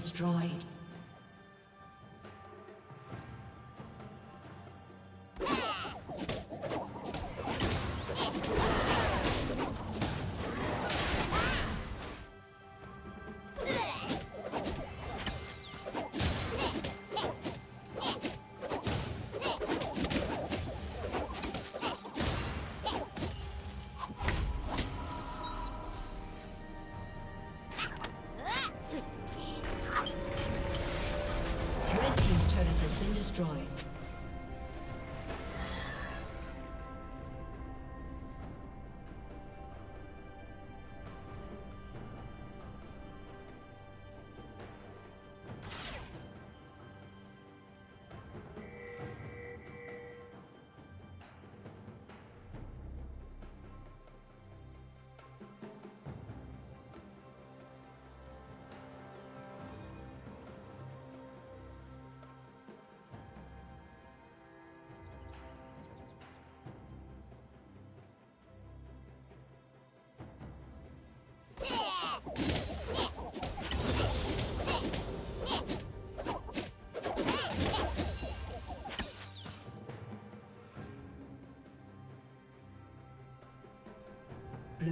destroyed.